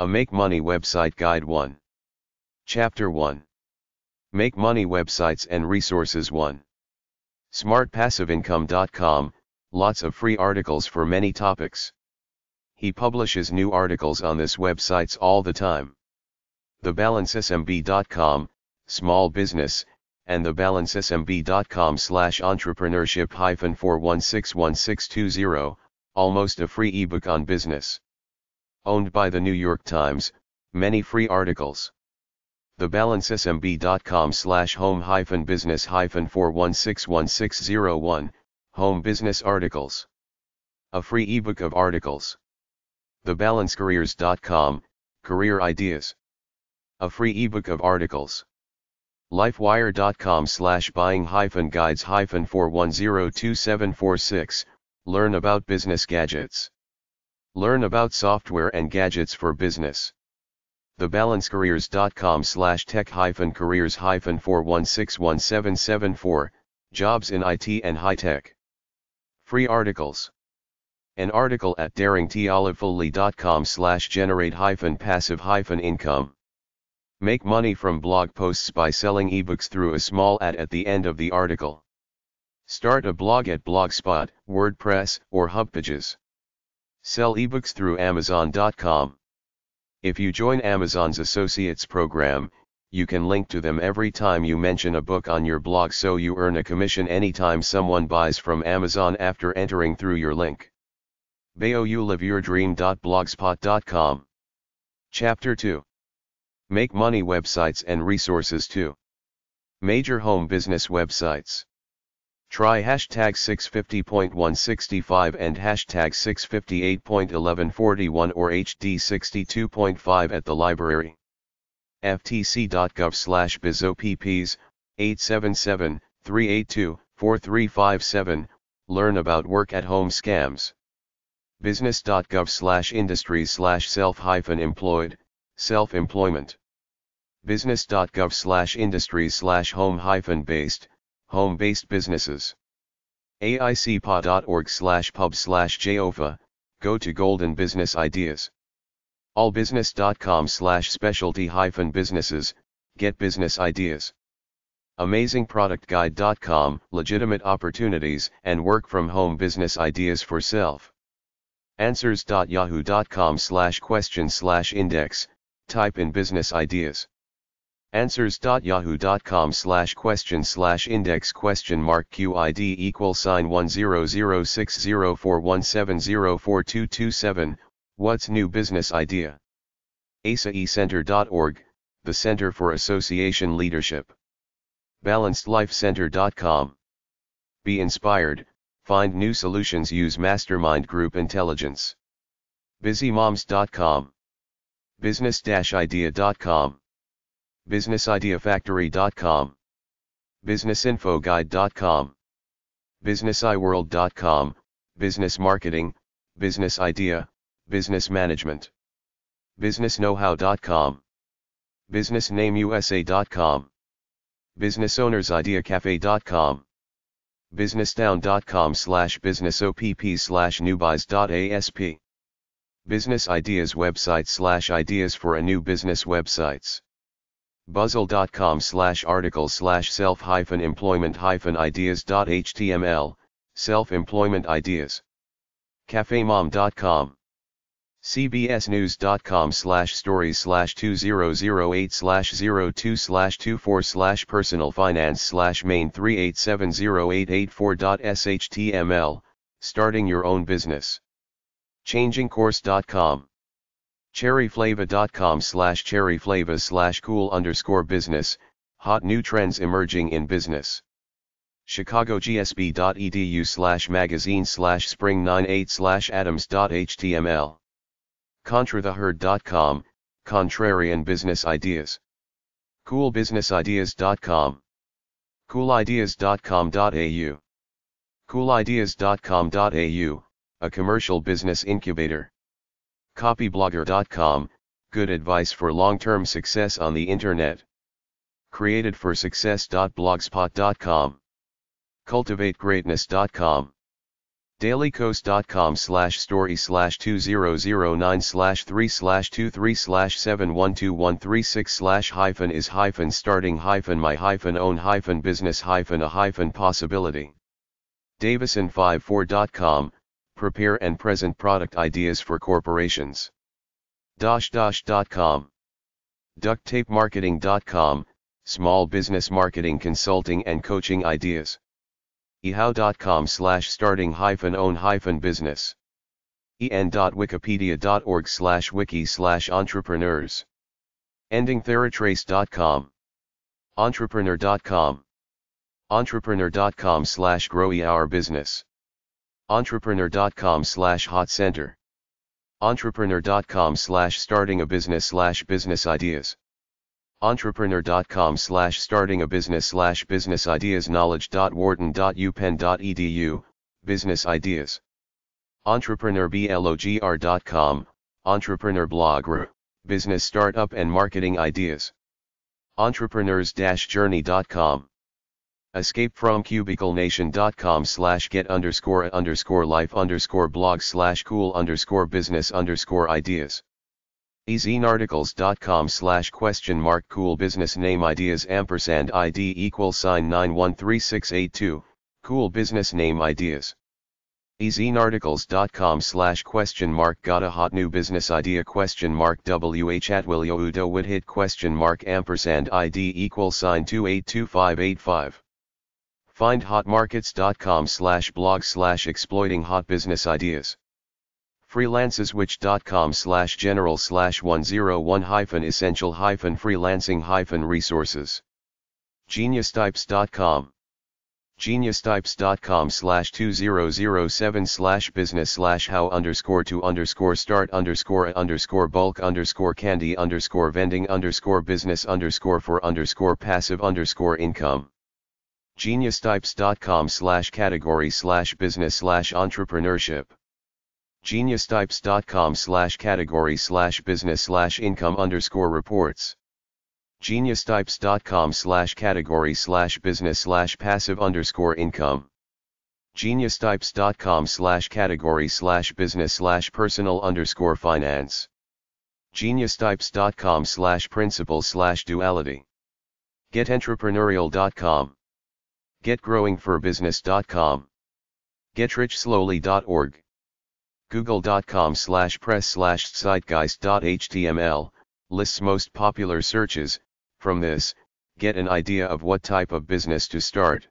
A Make Money Website Guide 1. Chapter 1. Make Money Websites and Resources 1. SmartPassiveIncome.com, lots of free articles for many topics. He publishes new articles on this websites all the time. TheBalanceSMB.com, small business, and thebalancesmb.com slash entrepreneurship hyphen 4161620, almost a free ebook on business. Owned by the New York Times, many free articles. Thebalancesmb.com slash home hyphen business hyphen 4161601, home business articles. A free ebook of articles. TheBalanceCareers.com, career ideas. A free ebook of articles. Lifewire.com slash buying hyphen guides hyphen 4102746, learn about business gadgets. Learn about software and gadgets for business. TheBalanceCareers.com slash tech hyphen careers hyphen 4161774, jobs in IT and high tech. Free articles. An article at daringtolivefully.com slash generate hyphen passive hyphen income. Make money from blog posts by selling ebooks through a small ad at the end of the article. Start a blog at Blogspot, WordPress, or HubPages. Sell ebooks through Amazon.com. If you join Amazon's Associates program, you can link to them every time you mention a book on your blog so you earn a commission anytime someone buys from Amazon after entering through your link. BayouLiveYourDream.blogspot.com Chapter 2 Make money websites and resources 2 Major home business websites. Try hashtag 650.165 and hashtag 658.1141 or HD 62.5 at the library. ftc.gov slash bizopps, 877-382-4357, learn about work at home scams. business.gov slash industries slash self hyphen employed, Self-employment. Business.gov slash industries slash home hyphen based, home based businesses. AICPA.org slash pub slash JOFA, go to golden business ideas. Allbusiness.com slash specialty hyphen businesses, get business ideas. AmazingProductGuide.com, legitimate opportunities and work from home business ideas for self. Answers.yahoo.com slash question slash index, type in business ideas. Answers.yahoo.com slash question slash index question mark QID sign 1006041704227, what's new business idea? ASAEcenter.org, the Center for Association Leadership. BalancedLifeCenter.com. Be inspired, find new solutions use mastermind group intelligence. BusyMoms.com business-idea.com, businessideafactory.com, businessinfoguide.com, businessiworld.com, business marketing, business idea, business management, businessknowhow.com, businessnameusa.com, businessownersideacafe.com, businessdown.com slash businessopp slash newbuys.asp Business Ideas website slash ideas for a new business websites. Buzzle.com slash article slash self hyphen employment hyphen ideas.html, self employment ideas. CafeMom.com. CBSNews.com slash stories slash 2008 slash 02 slash 24 slash personal finance slash main 3870884.shtml, starting your own business changingcourse.com. Cherryflava.com slash cherryflava slash cool underscore business, hot new trends emerging in business. chicagogsb.edu slash magazine slash spring 98 slash adams.html. Contratheherd.com, contrarian business ideas. coolbusinessideas.com. coolideas.com.au. coolideas.com.au a commercial business incubator. Copyblogger.com, good advice for long-term success on the internet. Created for success.blogspot.com. Cultivategreatness.com. dailykos.com slash story slash 2009 slash 3 slash 23 slash 712136 slash hyphen is hyphen starting hyphen my hyphen own hyphen business hyphen a hyphen possibility. Davison54.com, prepare and present product ideas for corporations. Dosh-Dosh.com. DuctTapeMarketing.com, small business marketing consulting and coaching ideas ehow.com slash starting hyphen own hyphen business. en.wikipedia.org slash wiki slash entrepreneurs. endingtheratrace.com. Entrepreneur.com. Entrepreneur.com slash grow our business. Entrepreneur.com slash hot center. Entrepreneur.com slash starting a business slash business ideas entrepreneur.com slash starting a business slash business ideas knowledge.wharton.upenn.edu, business ideas. entrepreneurblogr.com, entrepreneur blogger, business startup and marketing ideas. entrepreneurs-journey.com. EscapeFromCubicleNation.com slash get underscore underscore life underscore blog slash cool underscore business underscore ideas ezinearticles.com slash question mark cool business name ideas ampersand ID equal sign 913682, cool business name ideas. ezinearticles.com slash question mark got a hot new business idea question mark WH at Willio Udo would hit question mark ampersand ID equal sign 282585. Findhotmarkets.com slash blog slash exploiting hot business ideas. Freelanceswitch.com slash general slash 101 hyphen essential hyphen freelancing hyphen resources. geniustypes.com geniustypes.com slash 2007 slash business slash how underscore to underscore start underscore underscore bulk underscore candy underscore vending underscore business underscore for underscore passive underscore income geniustypes.com slash category slash business slash entrepreneurship geniustypes.com slash category slash business slash income underscore reports. geniustypes.com slash category slash business slash passive underscore income. geniustypes.com slash category slash business slash personal underscore finance. geniustypes.com slash principal slash duality. getentrepreneur.com. getgrowingforbusiness.com. getrichslowly.org google.com slash press slash zeitgeist.html, lists most popular searches, from this, get an idea of what type of business to start.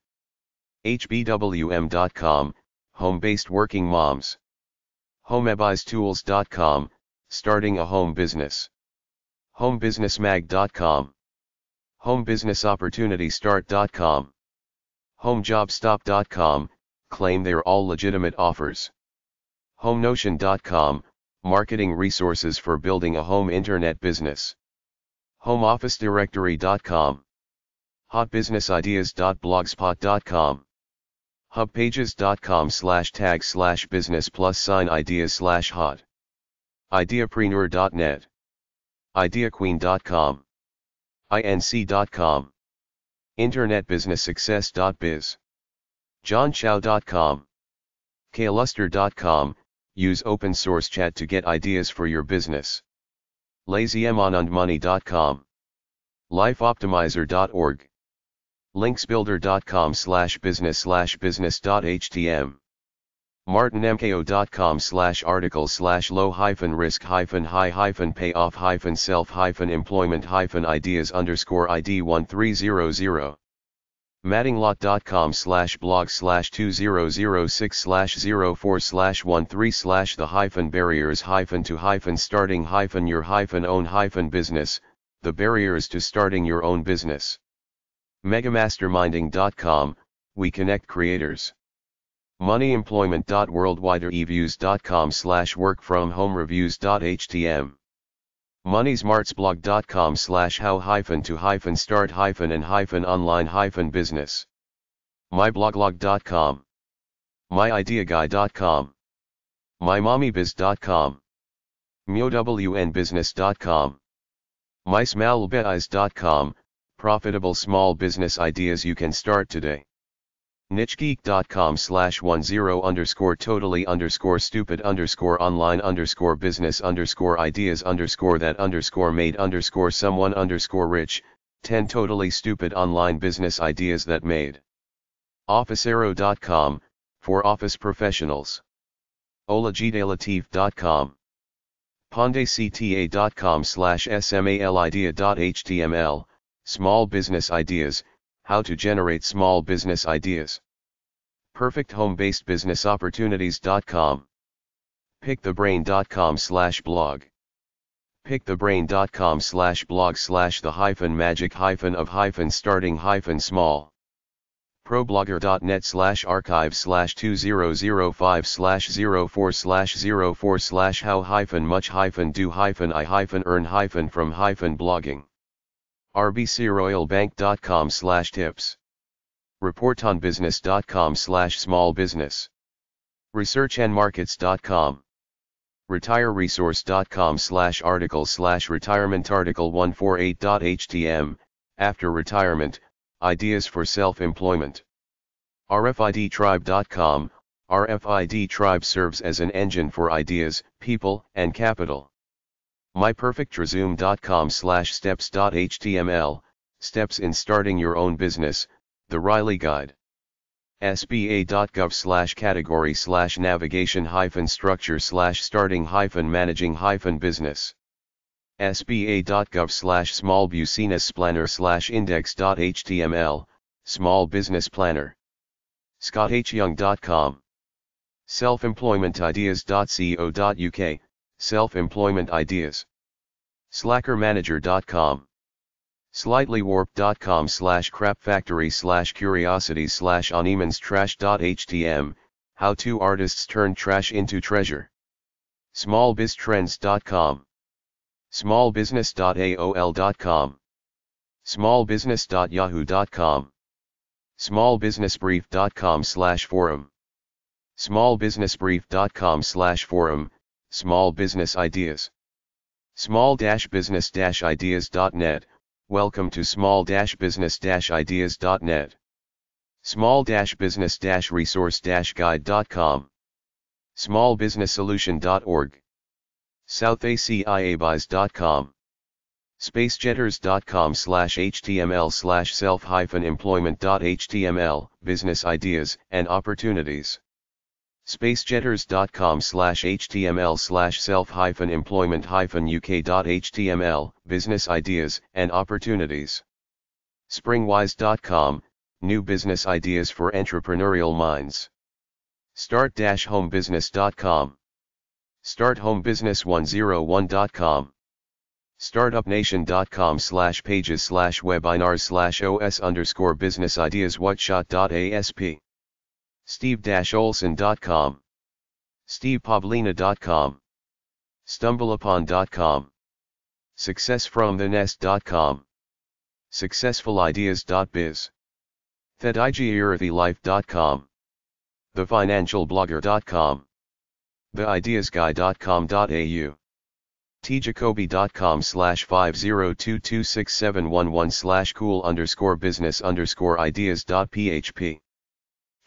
hbwm.com, home-based working moms. homebiztools.com, starting a home business. homebusinessmag.com. homebusinessopportunitystart.com. homejobstop.com, claim they're all legitimate offers. HomeNotion.com, marketing resources for building a home internet business. HomeOfficeDirectory.com. HotBusinessIdeas.blogspot.com. HubPages.com slash tag slash business plus sign ideas slash hot. Ideapreneur.net. IdeaQueen.com. INC.com. InternetBusinessSuccess.biz. JohnChow.com. KLuster.com, Use open source chat to get ideas for your business. LazyManandMoney.com. LifeOptimizer.org. Linksbuilder.com slash business slash business.htm. MartinMKO.com slash article slash low hyphen risk hyphen high hyphen payoff hyphen self hyphen employment hyphen ideas underscore ID 1300 mattinglot.com slash blog slash 2006 slash 04 slash 13 slash the hyphen barriers hyphen to hyphen starting hyphen your hyphen own hyphen business, the barriers to starting your own business. Megamasterminding.com, we connect creators. Moneyemployment.worldwidereviews.com slash work from home reviews.htm moneysmartsblog.com slash how hyphen to hyphen start hyphen and hyphen online hyphen business. mybloglog.com. myideaguy.com. mymommybiz.com. myownbusiness.com. mysmallbiz.com, profitable small business ideas you can start today. nichegeek.com slash 10 underscore totally underscore stupid underscore online underscore business underscore ideas underscore that underscore made underscore someone underscore rich, 10 totally stupid online business ideas that made. OfficeArrow.com, for office professionals. olajidalatif.com. pondecta.com slash smalidea.html, small business ideas, how to generate small business ideas. Perfect home-based business opportunities.com. Pickthebrain.com slash blog. Pickthebrain.com slash blog slash the hyphen magic hyphen of hyphen starting hyphen small problogger.net slash archive slash 2005 slash 04 slash 04 slash how hyphen much hyphen do hyphen i hyphen earn hyphen from hyphen blogging rbcroyalbank.com slash tips. Reportonbusiness.com slash small business. Researchandmarkets.com retireresource.com slash article slash retirement article 148.htm after retirement Ideas for Self-Employment. RFIDtribe.com, RFID Tribe serves as an engine for ideas, people, and capital. MyPerfectResume.com slash steps.html, steps in starting your own business, the Riley Guide. SBA.gov slash category slash navigation hyphen structure slash starting hyphen managing hyphen business sba.gov slash small business planner slash index.html, small business planner. scottHyoung.com. Self-employmentideas.co.uk, self-employment ideas. Slackermanager.com. Slightlywarped.com slash crapfactory slash curiosities slash trash.htm, how two artists turn trash into treasure. Smallbiztrends.com smallbusiness.aol.com, smallbusiness.yahoo.com, smallbusinessbrief.com slash forum, smallbusinessbrief.com slash forum, small business ideas, small-business-ideas.net, welcome to small-business-ideas.net, small-business-resource-guide.com, smallbusinesssolution.org, SouthAsiaBuys.com. SpaceJetters.com slash html slash self-employment.html, business ideas and opportunities. SpaceJetters.com slash HTML slash self hyphen employment hyphen UK.html, business ideas and opportunities. Springwise.com, new business ideas for entrepreneurial minds. Start-homebusiness.com. StartHomeBusiness101.com. StartupNation.com slash pages slash webinars slash os underscore business ideas whatshot.asp. Steve-Olson.com. StevePavlina.com. StumbleUpon.com. SuccessFromTheNest.com. SuccessfulIdeas.biz. TheDigiEarthyLife.com. TheFinancialBlogger.com theideasguy.com.au. tjacoby.com slash 50226711 slash cool underscore business underscore ideas.php.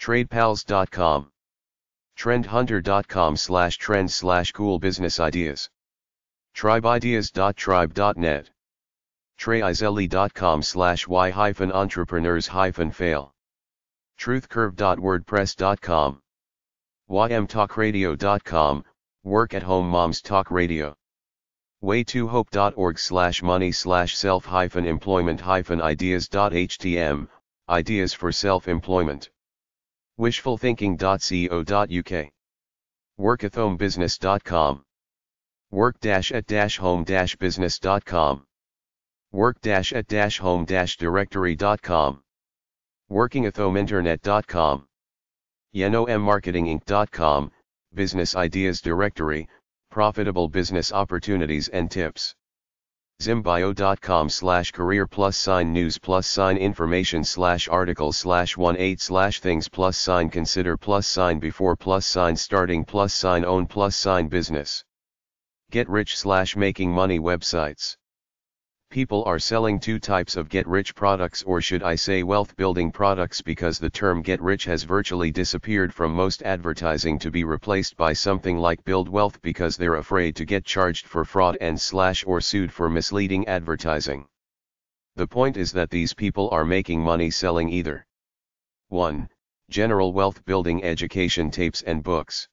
tradepals.com. trendhunter.com slash trends slash cool business ideas. tribeideas.tribe.net. treyizelli.com slash y hyphen entrepreneurs hyphen fail. truthcurve.wordpress.com ymtalkradio.com, Work at Home Moms Talk Radio. Way2hope.org slash money slash self hyphen employment hyphen ideas.htm, ideas for self-employment. Wishfulthinking.co.uk. Workathomebusiness.com. Work-at-home-business.com. Work-at-home-directory.com. Workingathomeinternet.com. YenoMMarketinginc.com, Business Ideas Directory, Profitable Business Opportunities and Tips. Zimbio.com slash career plus sign news plus sign information slash article slash 18 slash things plus sign consider plus sign before plus sign starting plus sign own plus sign business. Get rich slash making money websites. People are selling two types of get rich products or should I say wealth building products because the term get rich has virtually disappeared from most advertising to be replaced by something like build wealth because they're afraid to get charged for fraud and slash or sued for misleading advertising. The point is that these people are making money selling either 1. General wealth building education tapes and books.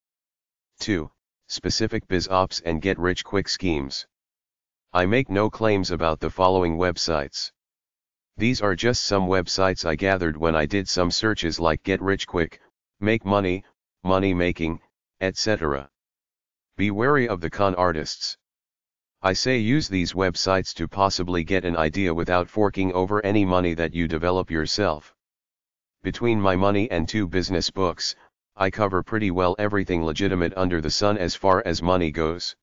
2. Specific biz ops and get rich quick schemes. I make no claims about the following websites. These are just some websites I gathered when I did some searches like Get Rich Quick, Make Money, Money Making, etc. Be wary of the con artists. I say use these websites to possibly get an idea without forking over any money that you develop yourself. Between my money and two business books, I cover pretty well everything legitimate under the sun as far as money goes.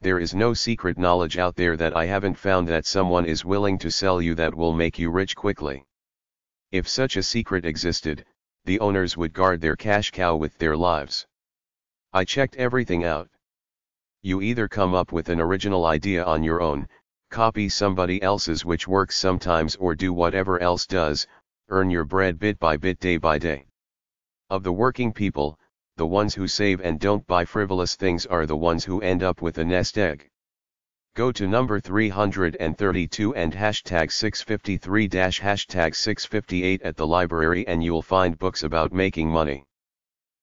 There is no secret knowledge out there that I haven't found that someone is willing to sell you that will make you rich quickly. If such a secret existed, the owners would guard their cash cow with their lives. I checked everything out. You either come up with an original idea on your own, copy somebody else's which works sometimes or do whatever else does, earn your bread bit by bit day by day. Of the working people, the ones who save and don't buy frivolous things are the ones who end up with a nest egg. Go to number 332 and hashtag 653 hashtag 658 at the library and you'll find books about making money.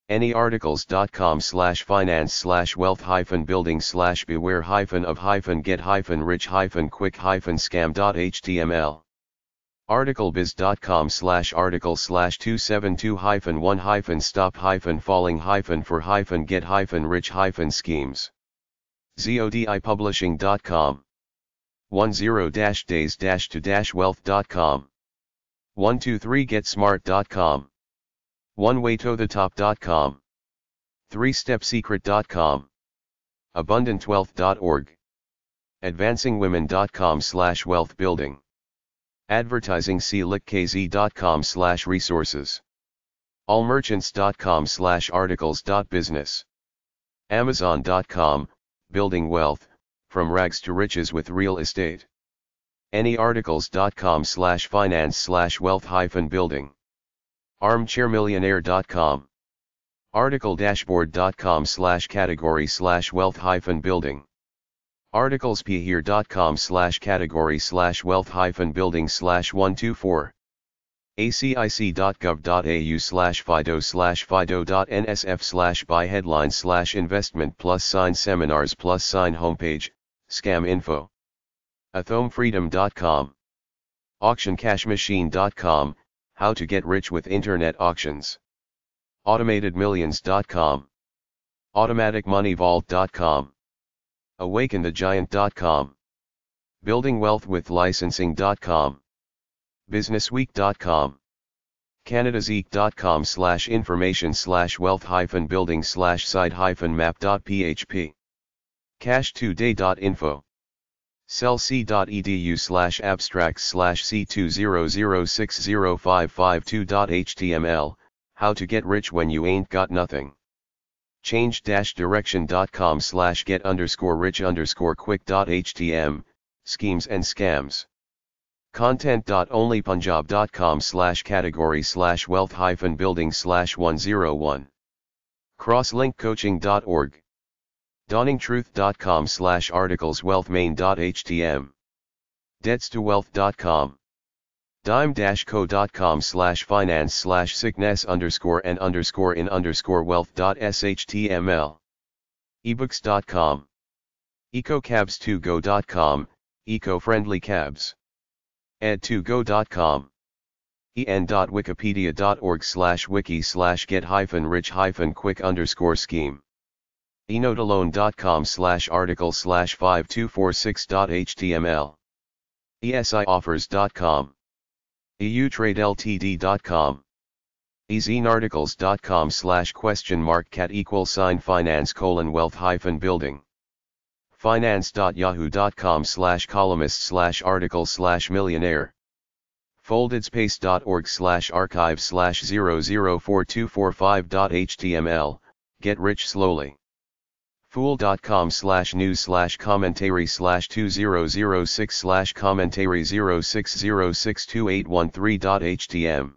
Anyarticles.com slash finance slash wealth hyphen building slash beware hyphen of hyphen get hyphen rich hyphen quick hyphen scam.html articlebiz.com slash article slash 272 hyphen 1 hyphen stop hyphen falling hyphen for hyphen get hyphen rich hyphen schemes. zodipublishing.com 10-days-to-wealth.com 123getsmart.com 1waytothetop.com 3stepsecret.com abundantwealth.org advancingwomen.com slash wealth building Advertising see lickkz.com slash resources. Allmerchants.com slash articles.business. Amazon.com, building wealth, from rags to riches with real estate. Anyarticles.com slash finance slash wealth hyphen building. Armchairmillionaire.com. Articledashboard.com slash category slash wealth hyphen building articlesphere.com slash category slash wealth hyphen building slash 124 asic.gov.au slash fido slash fido.nsf slash by headline slash investment plus sign seminars plus sign homepage, scam info. athomefreedom.com auctioncashmachine.com, how to get rich with internet auctions. automatedmillions.com automaticmoneyvault.com awakenthegiant.com, buildingwealthwithlicensing.com, businessweek.com, canadazeek.com slash information slash wealth hyphen building slash site hyphen map.php, cash2day.info, cellc.edu slash abstracts slash c200605552.html, how to get rich when you ain't got nothing change-direction.com slash get underscore rich underscore quick.htm, schemes and scams. Content.onlypunjab.com slash category slash wealth hyphen building slash 101. Crosslinkcoaching.org. Dawningtruth.com slash articles wealthmain.htm. Debts2wealth.com dime-co.com slash finance slash sickness underscore and underscore in underscore wealth dot shtml. ebooks.com. ecocabs2go.com, eco-friendly cabs. ed2go.com. en.wikipedia.org slash wiki slash get hyphen rich hyphen quick underscore scheme. enotalone.com slash article slash 5246.html. esioffers.com eutradeltd.com ezinearticles.com slash question mark cat equal sign finance colon wealth hyphen building. finance.yahoo.com slash columnist slash article slash millionaire. foldedspace.org slash archive slash 004245.html get rich slowly Fool.com slash news slash commentary slash 2006 slash commentary 06062813.htm.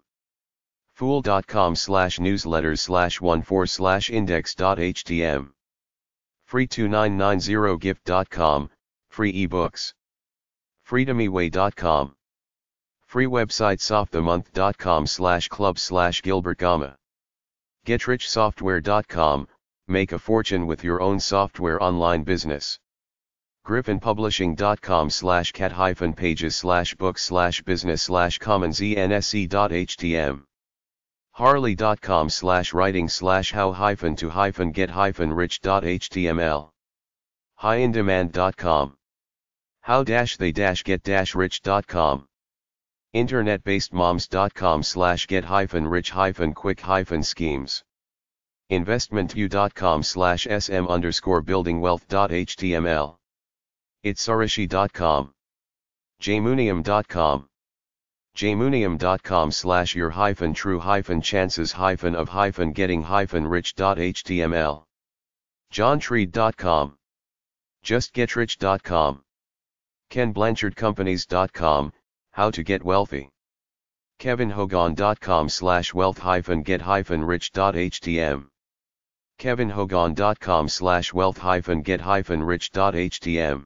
Fool.com slash newsletters slash 14 slash index.htm. Free2990gift.com, free ebooks. freedomyway.com. Free website softthemonth.com slash club slash Gilbert Gama. GetRichSoftware.com, make a fortune with your own software online business. griffinpublishing.com slash cat hyphen pages slash books slash business slash commons harley.com slash writing slash how hyphen to hyphen get hyphen rich.html. highindemand.com. How dash they dash get dash rich.com. Internetbasedmoms.com slash get hyphen rich hyphen quick hyphen schemes investmentview.com slash sm underscore buildingwealth.html. itsarishi.com. jmunium.com. jmunium.com slash your hyphen true hyphen chances hyphen of hyphen getting hyphen rich.html. johntreed.com. justgetrich.com. kenblanchardcompanies.com, how to get wealthy. kevinhogan.com slash wealth hyphen get hyphen rich.htm kevinhogan.com slash wealth hyphen get hyphen rich.htm.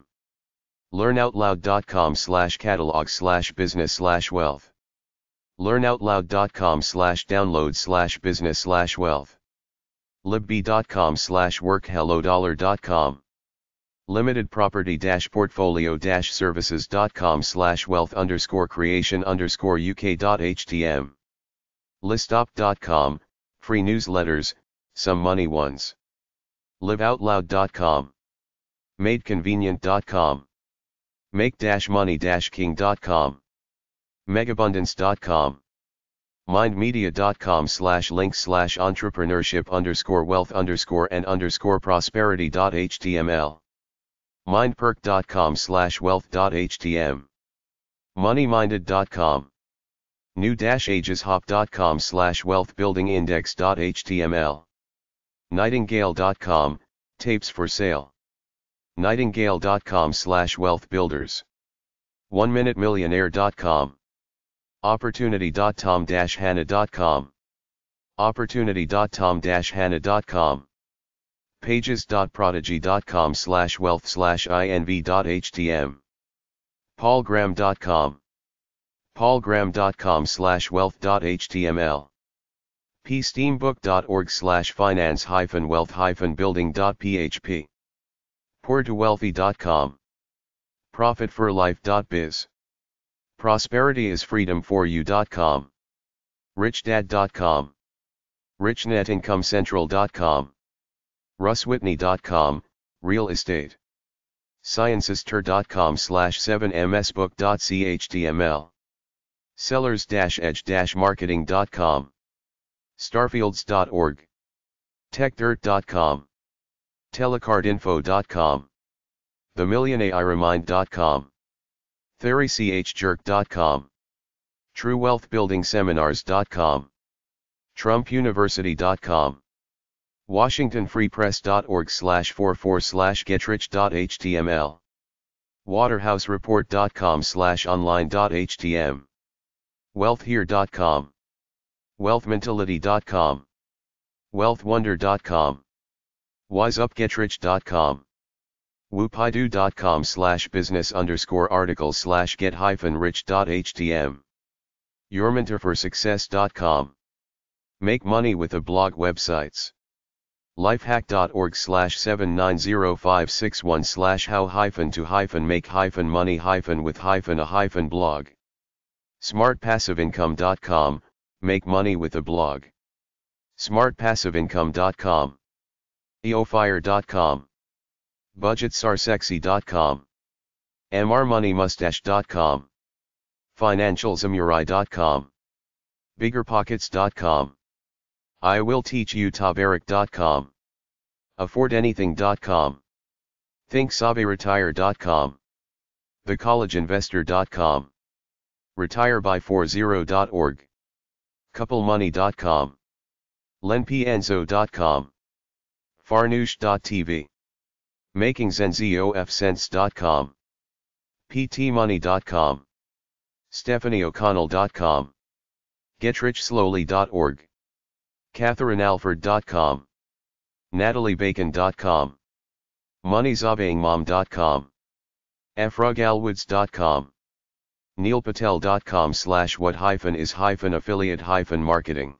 learnoutloud.com slash catalog slash business slash wealth. learnoutloud.com slash download slash business slash wealth. libby.com slash workhellodollar.com. Limited property dash portfolio dash services.com slash wealth underscore creation underscore uk.htm. listop.com, free newsletters, some money ones. LiveOutloud.com. MadeConvenient.com. Make-money-king.com. Megabundance.com. Mindmedia.com slash link slash entrepreneurship underscore wealth underscore and underscore prosperity.html. Mindperk.com slash wealth.htm. Moneyminded.com. New-ageshop.com slash wealthbuildingindex.html. Nightingale.com, tapes for sale. Nightingale.com slash wealth builders. One Minute Millionaire.com. Opportunity.tom-hannah.com. Opportunity.tom-hannah.com. Pages.prodigy.com slash wealth slash inv.htm. paulgraham.com. paulgraham.com slash wealth.html psteambook.org slash finance hyphen wealth hyphen building.php. Poor2wealthy.com. Profitforlife.biz. Prosperity is freedom for you.com. richdad.com. richnetincomeCentral.com. russwhitney.com, real estate. sciencester.com slash 7msbook.chtml. sellers-edge-marketing.com starfields.org, techdirt.com, telecardinfo.com, themillionaireMind.com, theorychjerk.com, truewealthbuildingseminars.com, trumpuniversity.com, washingtonfreepress.org slash 44 slash getrich.html, waterhousereport.com slash online.htm, wealthhere.com, wealthmentality.com, wealthwonder.com, wiseupgetrich.com, whoopidoo.com slash business underscore article slash get hyphen rich.htm, yourmentorforsuccess.com, make money with a blog websites. Lifehack.org slash 790561 slash how hyphen to hyphen make hyphen money hyphen with hyphen a hyphen blog. SmartPassiveIncome.com, Make money with a blog. SmartPassiveIncome.com. EOFire.com. budgetsaresexy.com, MRMoneyMustache.com. FinancialSamurai.com. BiggerPockets.com. I will teach you ToBeRich.com. AffordAnything.com. ThinkSaveRetire.com. TheCollegeInvestor.com. RetireBy40.org couplemoney.com, lenpenzo.com, farnoosh.tv. MakingZenziofSense.com. PTMoney.com. StephanieO'Connell.com. GetRichSlowly.org. CatherineAlford.com. NatalieBacon.com. MoneyZobangMom.com. EfrugAlwoods.com. NeilPatel.com slash what hyphen is hyphen affiliate hyphen marketing.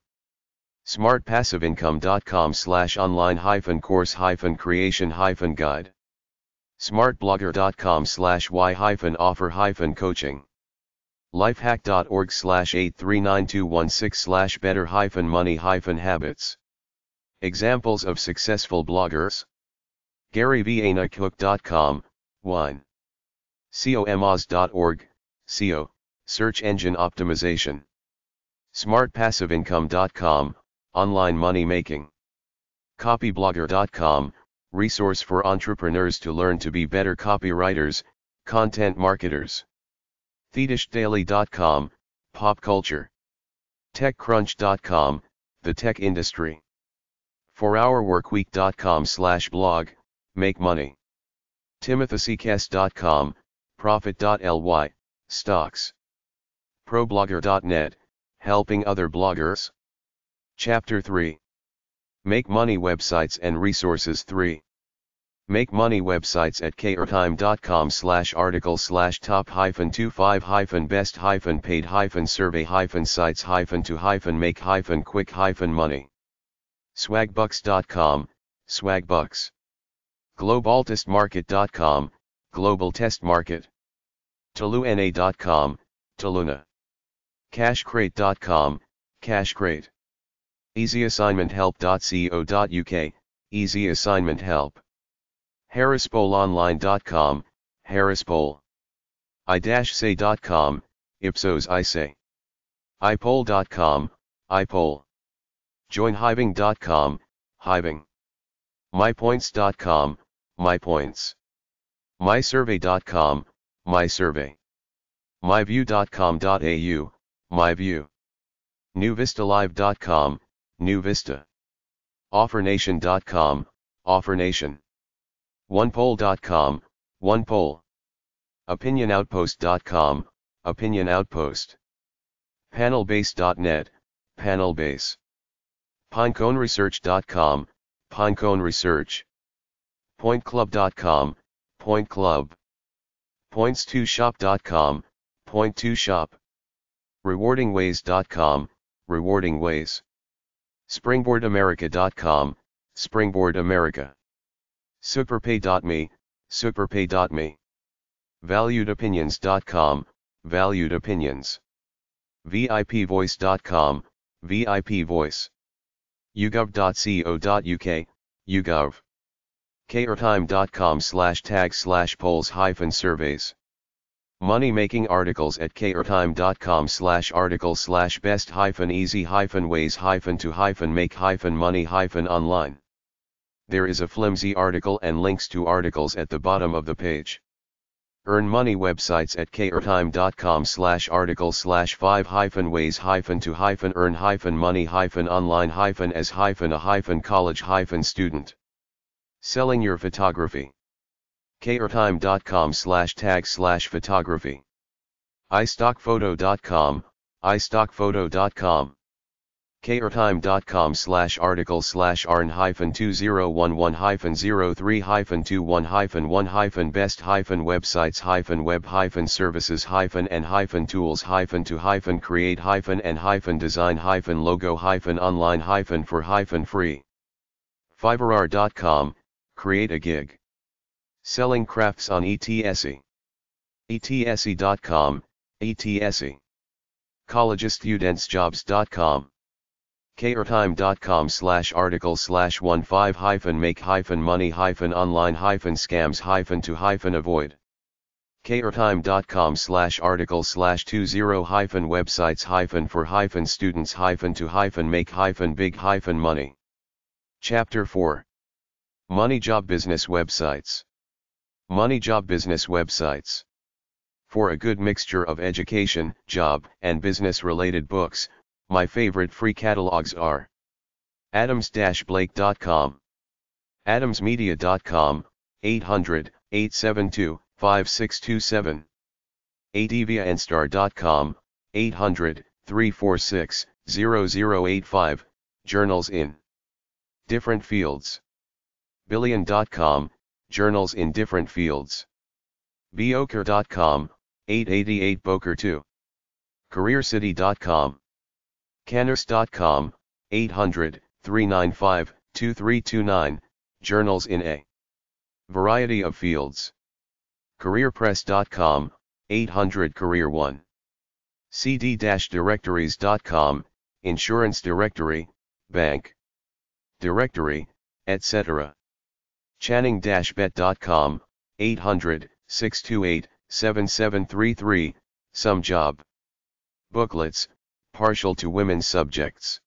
SmartPassiveIncome.com slash online hyphen course hyphen creation hyphen guide. SmartBlogger.com slash y hyphen offer hyphen coaching. Lifehack.org slash 839216 slash better hyphen money hyphen habits. Examples of successful bloggers. GaryVaynerchuk.com, wine. SEOmoz.org, SEO, Search Engine Optimization. SmartPassiveIncome.com, Online Money Making. Copyblogger.com, resource for entrepreneurs to learn to be better copywriters, content marketers. TheDishDaily.com, Pop Culture. TechCrunch.com, The Tech Industry. 4hourworkweek.com slash blog, Make Money. TimothySykes.com, Profit.ly, Stocks. ProBlogger.net, Helping Other Bloggers. Chapter 3. Make Money Websites and Resources 3. Make money websites at caretime.com slash article slash top hyphen 25 hyphen best hyphen paid hyphen survey hyphen sites hyphen to hyphen make hyphen quick hyphen money. Swagbucks.com, Swagbucks. Globaltestmarket.com, Global Test Market. Toluna.com, Toluna. Cashcrate.com, Cashcrate. EasyAssignmentHelp.co.uk, Easy Assignment Help. HarrisPollOnline.com, HarrisPoll. I-say.com, Ipsos I say. iPoll.com, iPoll. JoinHiving.com, Hiving. MyPoints.com, MyPoints. MySurvey.com, MySurvey. MyView.com.au, MyView. NewVistaLive.com, NewVista. OfferNation.com, OfferNation. OnePoll.com, OnePoll. OpinionOutpost.com, Opinion Outpost. Panelbase.net, Panelbase. PineConeResearch.com, Pinecone Research. PointClub.com, Point Club. Points2Shop.com, Point2Shop. RewardingWays.com, Rewardingways. SpringboardAmerica.com, Springboard America. Superpay.me, Superpay.me. ValuedOpinions.com, Valued Opinions. VIPVoice.com, VIP Voice. YouGov.co.uk, YouGov. caretime.com slash tag slash polls hyphen surveys. Money making articles at caretime.com slash article slash best hyphen easy hyphen ways hyphen to hyphen make hyphen money hyphen online. There is a flimsy article and links to articles at the bottom of the page. Earn money websites at caretime.com slash article slash 5 hyphen ways hyphen to hyphen earn hyphen money hyphen online hyphen as hyphen a hyphen college hyphen student. Selling your photography. caretime.com slash tag slash photography. iStockphoto.com, iStockphoto.com. caretime.com slash article slash arn hyphen 2011 hyphen 03 hyphen 21 hyphen 1 hyphen best hyphen websites hyphen web hyphen services hyphen and hyphen tools hyphen to hyphen create hyphen and hyphen design hyphen logo hyphen online hyphen for hyphen free. Fiverr.com, create a gig. Selling crafts on Etsy. Etsy.com, Etsy. collegestudentsjobs.com. caretime.com slash article slash 15 hyphen make hyphen money hyphen online hyphen scams hyphen to hyphen avoid. caretime.com slash article slash 20 hyphen websites hyphen for hyphen students hyphen to hyphen make hyphen big hyphen money. Chapter 4. Money Job Business Websites. Money Job Business Websites. For a good mixture of education, job, and business related books, my favorite free catalogs are adams-blake.com, adamsmedia.com, 800 872 5627. Advanstar.com, 800 346 0085, Journals in different fields. Billion.com, Journals in different fields. Bioker.com, 888 Boker 2. CareerCity.com. Canvas.com, 800 395 2329, Journals in a variety of fields. CareerPress.com, 800 Career 1. CD-directories.com, Insurance Directory, Bank Directory, etc. Channing-Bete.com, 800 628 7733, Some Job. Booklets, partial to women's subjects.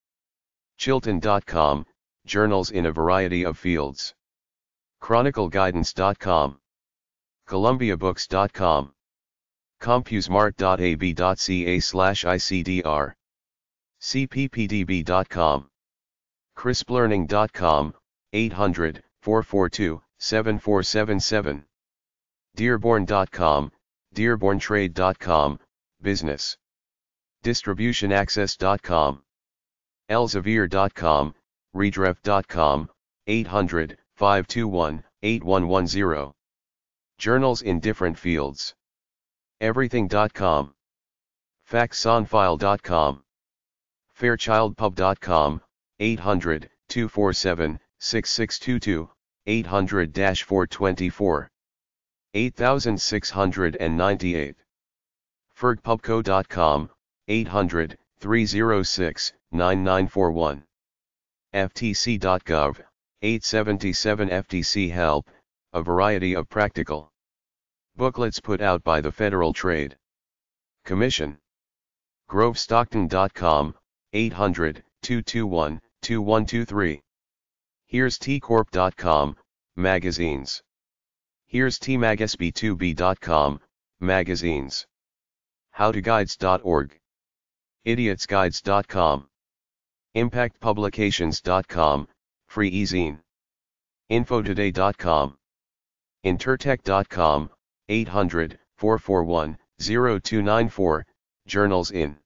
Chilton.com, journals in a variety of fields. ChronicleGuidance.com. ColumbiaBooks.com. Compusmart.ab.ca slash ICDR. CPPDB.com. CrispLearning.com, 800 442 7477. Dearborn.com, DearbornTrade.com, Business. DistributionAccess.com. Elsevier.com, Redref.com, 800 521 8110. Journals in different fields. Everything.com. Factsonfile.com. Fairchildpub.com, 800 247 6622, 800 424. 8698. Fergpubco.com, 800 306 9941. FTC.gov, 877 FTC Help, a variety of practical booklets put out by the Federal Trade Commission. Grovestockton.com, 800 221 2123. Hearstcorp.com, magazines. Here's tmagsb2b.com, magazines. Howtoguides.org. Idiotsguides.com. Impactpublications.com, free e-zine. Infotoday.com. Intertech.com, 800 441 0294, journals in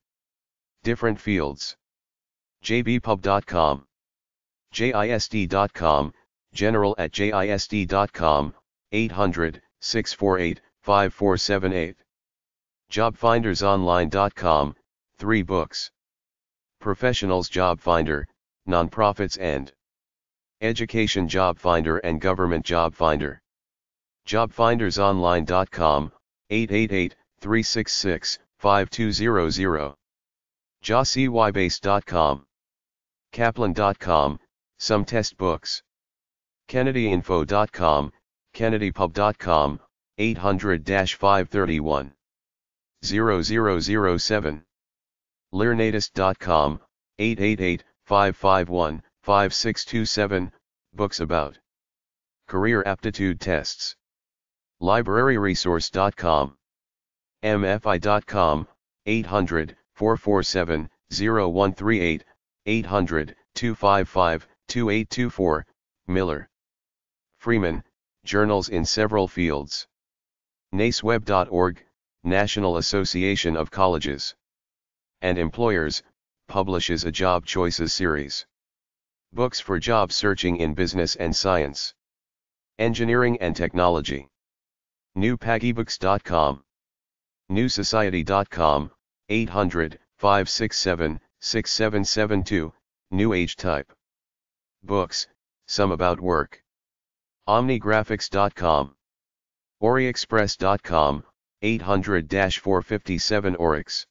different fields. jbpub.com. JIST.com, general at JIST.com, 800 648 5478. JobFindersOnline.com, 3 books. Professionals Job Finder, Nonprofits and Education Job Finder and Government Job Finder. JobFindersOnline.com, 888 366 5200. JosseyBass.com. Kaplan.com, some test books. KennedyInfo.com, KennedyPub.com, 800-531. 0007. Learnatest.com, 888-551-5627, books about career aptitude tests. LibraryResource.com. MFI.com, 800 447 0138, 800 255 2824, Miller. Freeman, Journals in several fields. NACEWeb.org, National Association of Colleges and Employers, publishes a Job Choices series. Books for job searching in business and science. Engineering and technology. NewPageBooks.com. NewSociety.com, 800 567 6772, New Age Type. Books, some about work. OmniGraphics.com. OryxPress.com, 800-457 ORYX.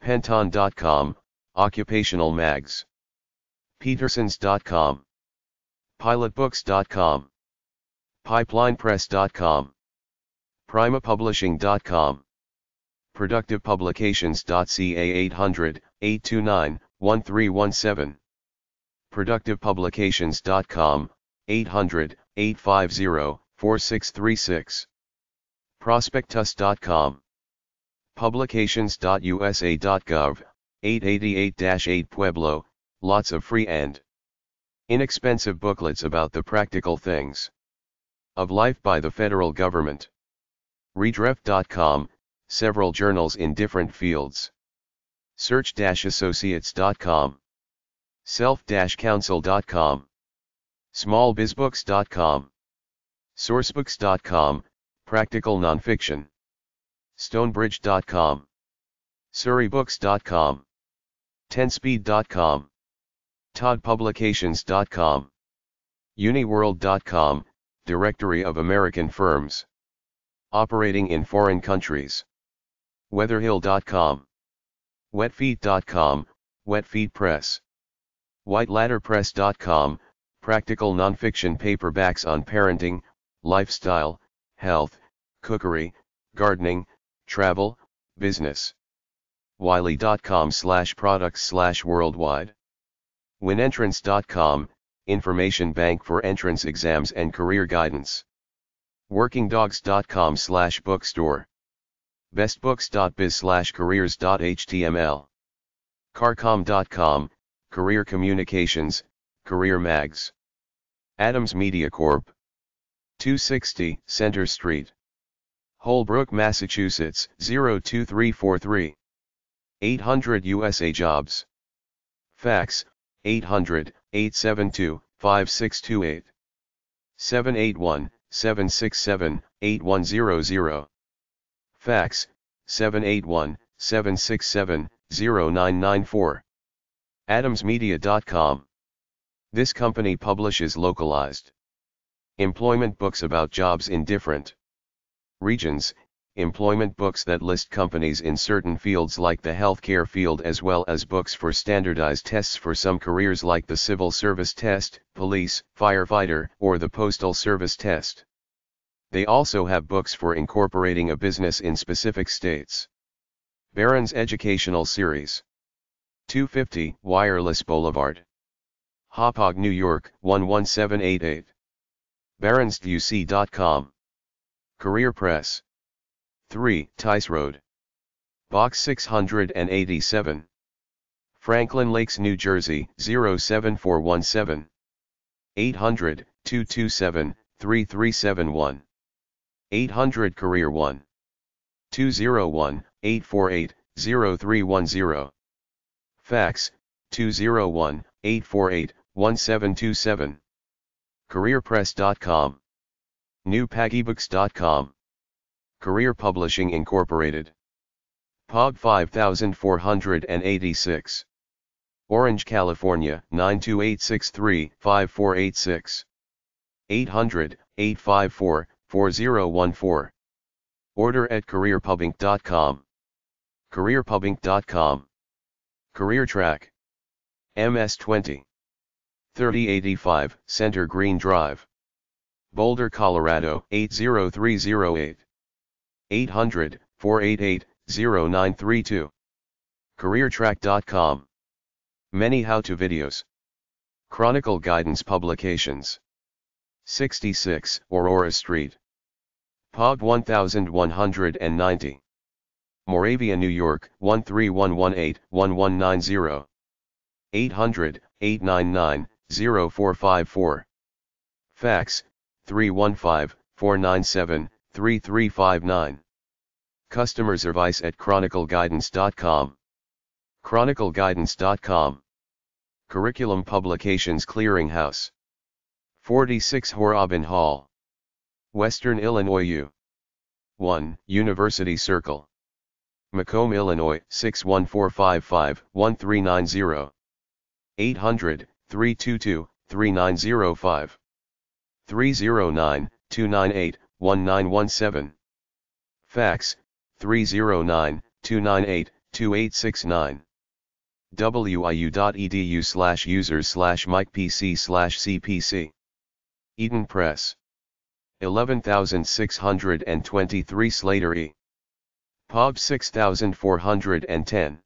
Penton.com, Occupational Mags. Petersons.com. Pilotbooks.com. PipelinePress.com. PrimaPublishing.com. ProductivePublications.ca 800 829 1317. ProductivePublications.com, 800 850 4636. Prospectus.com. Publications.usa.gov, 888-8 Pueblo, lots of free and inexpensive booklets about the practical things. of life by the federal government. Redref.com, several journals in different fields. Search-associates.com. Self-counsel.com. Smallbizbooks.com. Sourcebooks.com, practical nonfiction. Stonebridge.com. Surreybooks.com. Tenspeed.com. Toddpublications.com. Uniworld.com, Directory of American Firms. Operating in foreign countries. Weatherhill.com. Wetfeet.com, Wetfeet Press. WhiteLadderPress.com, Practical Nonfiction Paperbacks on Parenting, Lifestyle, Health, Cookery, Gardening, Travel, Business. Wiley.com slash products slash worldwide. WinEntrance.com, Information Bank for entrance exams and career guidance. WorkingDogs.com slash bookstore. Bestbooks.biz slash careers.html. Carcom.com, Career Communications, Career Mags. Adams Media Corp. 260 Center Street. Holbrook, Massachusetts 02343. 800 USA Jobs. Fax 800 872 5628. 781 767 8100. Fax 781 767 0994. AdamsMedia.com. This company publishes localized employment books about jobs in different regions, employment books that list companies in certain fields like the healthcare field as well as books for standardized tests for some careers like the civil service test, police, firefighter, or the postal service test. They also have books for incorporating a business in specific states. Barron's Educational Series 250 Wireless Boulevard. Hauppauge, New York 11788. BarronsUC.com. Career Press. 3 Tice Road. Box 687. Franklin Lakes, New Jersey 07417. 800 227 3371. 800 Career 1. 201 848 0310. Fax 201 848 1727. CareerPress.com. NewPagebooks.com. Career Publishing Incorporated. POG 5486. Orange, California 92863 5486. 800 854 4014. Order at careerpubinc.com. careerpubinc.com. Career Track. MS20. 3085 Center Green Drive. Boulder, Colorado 80308. 800 488 0932. CareerTrack.com. Many how to videos. Chronicle Guidance Publications. 66 Aurora Street. POG 1190. Moravia, New York 13118 1190. 800 899 0454. Fax 315 497 3359. Customer service at chronicleguidance.com. Chronicleguidance.com. Curriculum Publications Clearinghouse. 46 Horrabin Hall. Western Illinois U. 1. University Circle. Macomb, Illinois 61455 1390. 800 322 3905. 309 298 1917. Fax 309 298 2869. wiu.edu slash users slash mikepc slash cpc. Eden Press. 11623 Slater E. POB 6410.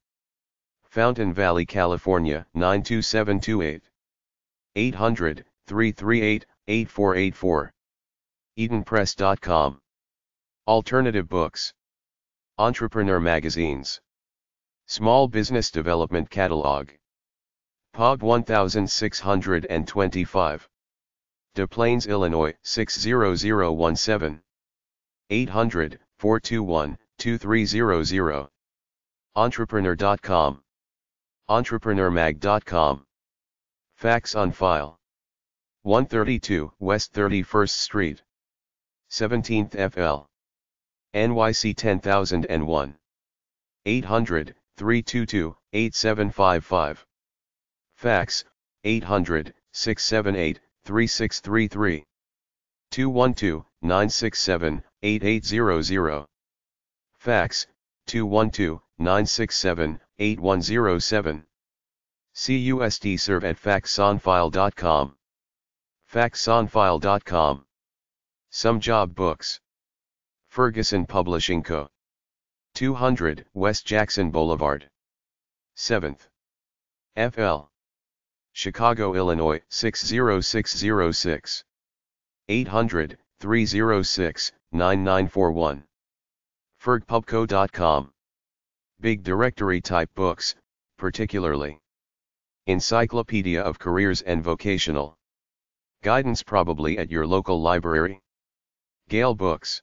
Fountain Valley, California 92728. 800 338 8484. EdenPress.com. Alternative Books. Entrepreneur Magazines. Small Business Development Catalog. POG 1625. Des Plaines, Illinois 60017. 800 421 2300. Entrepreneur.com. EntrepreneurMag.com. Facts On File. 132 West 31st Street. 17th FL. NYC 10001. 800 322 8755. Fax 800 678 3633. 212 967 8800. Fax 212 967 8107. CUSD serve at factsonfile.com. Factsonfile.com. Some job books. Ferguson Publishing Co. 200 West Jackson Boulevard. 7th. FL. Chicago, Illinois 60606. 800 306 9941. fergpubco.com. Big directory type books, particularly Encyclopedia of Careers and Vocational Guidance probably at your local library. Gale Books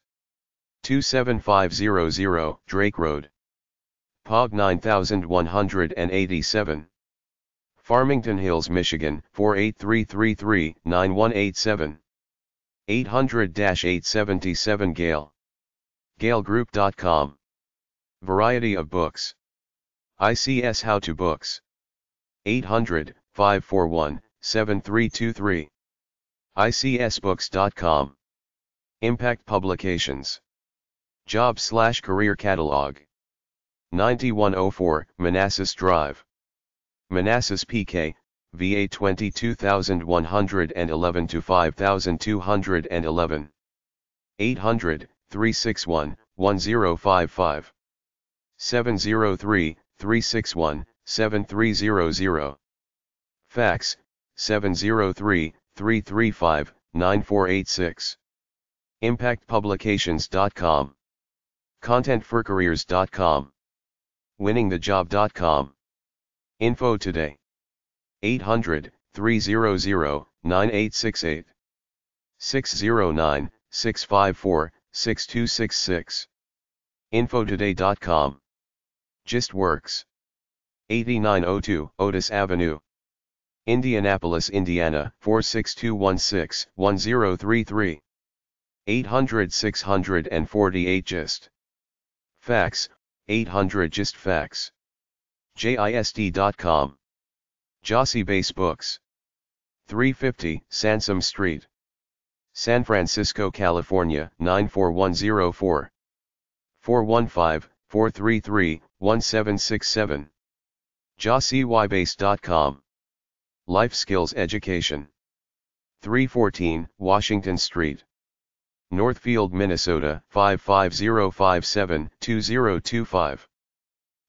27500 Drake Road. POG 9187. Farmington Hills, Michigan 48333 9187. 800-877 Gale. GaleGroup.com. Variety of books. ICS How to Books. 800 541 7323. ICSBooks.com. Impact Publications. Job slash Career Catalog. 9104 Manassas Drive. Manassas PK, VA 22111 to 5211. 800 361 1055. 703 361 7300. Fax 703 335 9486. ImpactPublications.com. ContentForCareers.com. WinningTheJob.com. Info today. 800 300 9868. 609 654 6266. Infotoday.com. JIST Works. 8902 Otis Avenue. Indianapolis, Indiana 46216 1033. 800 648 JIST. Fax 800 JIST Fax. JIST.com. Jossie Base Books. 350 Sansome Street. San Francisco, California 94104. 415-433-1767. JosseyBass.com. Life Skills Education. 314 Washington Street. Northfield, Minnesota 55057-2025.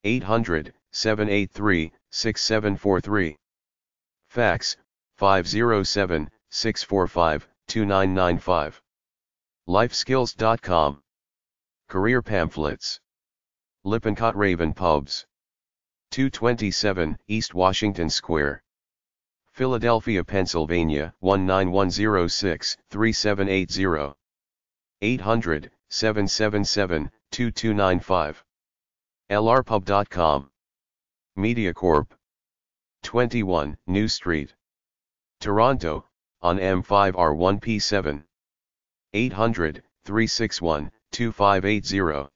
800 783 6743. Fax 507 645 2995. Lifeskills.com. Career Pamphlets. Lippincott Raven Pubs. 227 East Washington Square. Philadelphia, Pennsylvania 19106 3780. 800 777 2295. LRPub.com. MediaCorp. 21 New Street. Toronto, on M5R1P7. 800 361 2580.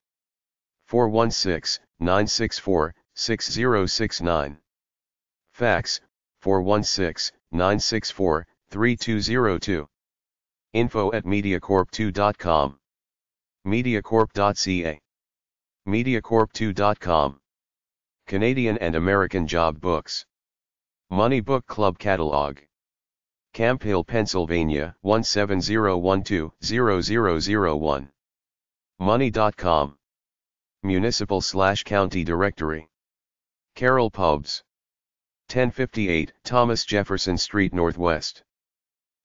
416 964 6069. Fax 416 964 3202. Info at MediaCorp2.com. MediaCorp.ca. MediaCorp2.com. Canadian and American Job Books. Money Book Club Catalog. Camp Hill, Pennsylvania 17012-0001. Money.com. Municipal slash County Directory. Carroll Pubs. 1058 Thomas Jefferson Street Northwest.